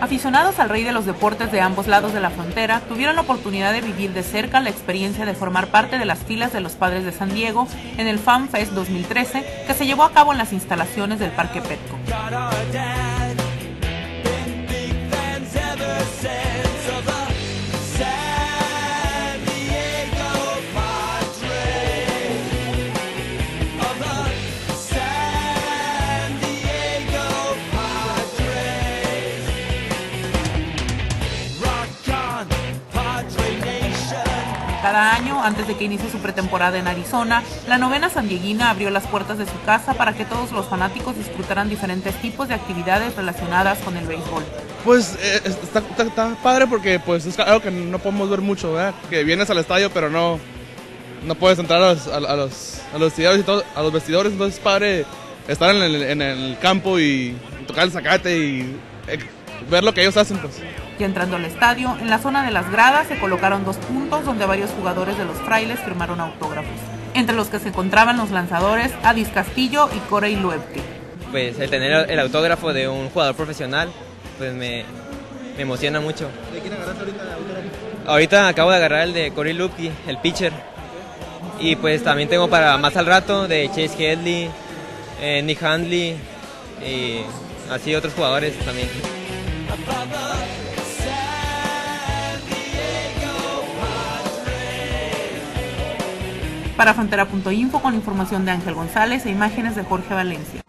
Aficionados al rey de los deportes de ambos lados de la frontera tuvieron la oportunidad de vivir de cerca la experiencia de formar parte de las filas de los padres de San Diego en el Fan Fest 2013 que se llevó a cabo en las instalaciones del Parque Petco. Cada año, antes de que inicie su pretemporada en Arizona, la novena sandieguina abrió las puertas de su casa para que todos los fanáticos disfrutaran diferentes tipos de actividades relacionadas con el béisbol. Pues eh, está, padre porque pues es algo que no podemos ver mucho, ¿verdad? Que vienes al estadio pero no, no puedes entrar a los, a, vestidores y todo, los vestidores, entonces es padre estar en el, en el campo y tocar el zacate y eh, ver lo que ellos hacen pues. Y entrando al estadio, en la zona de las gradas se colocaron dos puntos donde varios jugadores de los frailes firmaron autógrafos, entre los que se encontraban los lanzadores Adis Castillo y Corey Luebke. Pues el tener el autógrafo de un jugador profesional, pues me, me emociona mucho. ¿De quién agarraste ahorita el autógrafo? Ahorita acabo de agarrar el de Corey Luebke, el pitcher. Y pues también tengo para más al rato de Chase Headley, eh, Nick Handley y así otros jugadores también. Para Frontera.info con información de Ángel González e imágenes de Jorge Valencia.